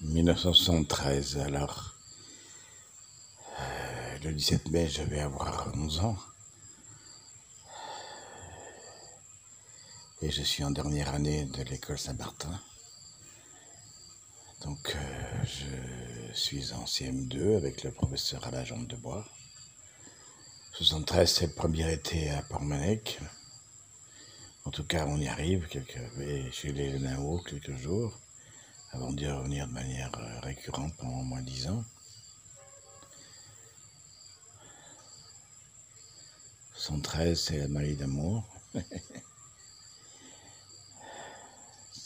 1973, alors, euh, le 17 mai, je vais avoir 11 ans. Et je suis en dernière année de l'école Saint-Martin. Donc, euh, je suis en CM2 avec le professeur à la jambe de bois. 73, c'est le premier été à Portmanec. En tout cas, on y arrive. Quelques, chez les Nao quelques jours avant d'y revenir de manière euh, récurrente pendant au moins dix ans. 113, c'est la maladie d'amour.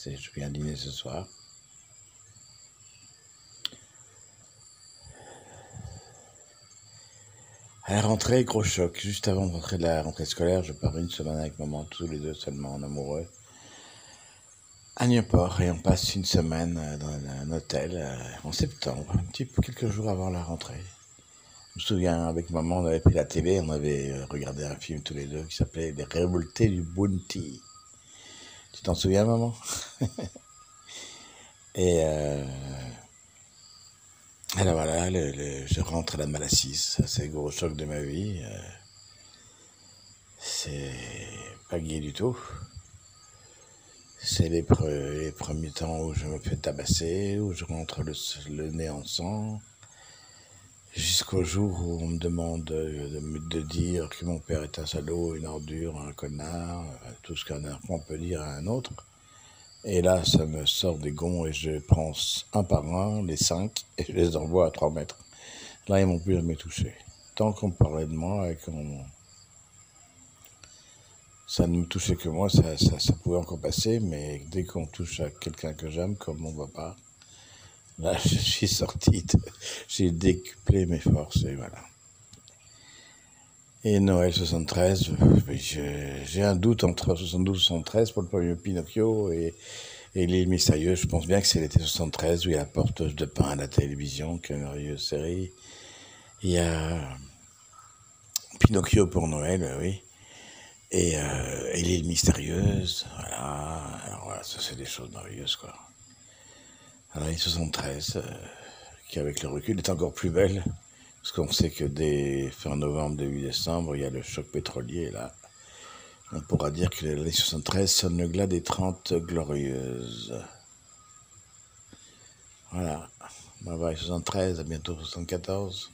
je viens dîner ce soir. À la rentrée, gros choc. Juste avant de rentrer de la rentrée scolaire, je pars une semaine avec maman, tous les deux seulement en amoureux à Nieuport et on passe une semaine euh, dans un hôtel euh, en septembre, un petit peu quelques jours avant la rentrée. Je me souviens, avec maman, on avait pris la télé, on avait euh, regardé un film tous les deux qui s'appelait Les Révoltés du Bounty. Tu t'en souviens, maman? Et alors voilà, je rentre à la Malassise, c'est le gros choc de ma vie. c'est pas gai du tout. C'est les, premiers temps où je me fais tabasser, où je rentre le, nez en sang, jusqu'au jour où on me demande de, dire que mon père est un salaud, une ordure, un connard, tout ce qu'un enfant peut dire à un autre. Et là, ça me sort des gonds et je prends un par un les cinq et je les envoie à trois mètres. Là, ils m'ont plus jamais touché. Tant qu'on parlait de moi et qu'on ça ne me touchait que moi, ça, ça, pouvait encore passer, mais dès qu'on touche à quelqu'un que j'aime, comme mon papa, là, je suis sorti, j'ai décuplé mes forces, et voilà. Et Noël 73, j'ai un doute entre 72 et 73 pour le premier Pinocchio et, et L'île mystérieuse. Je pense bien que c'est l'été 73 où il y a porteuse de pain à la télévision, qui est une merveilleuse série. Il y a Pinocchio pour Noël, oui. Et, euh, l'île mystérieuse, voilà. Voilà, ça c'est des choses merveilleuses, quoi. Alors l'île 73, euh, qui avec le recul est encore plus belle, parce qu'on sait que dès fin novembre, début décembre, il y a le choc pétrolier, là. On pourra dire que l'année 73 sonne le glas des 30 glorieuses. Voilà. Bye bye 73, à bientôt 74.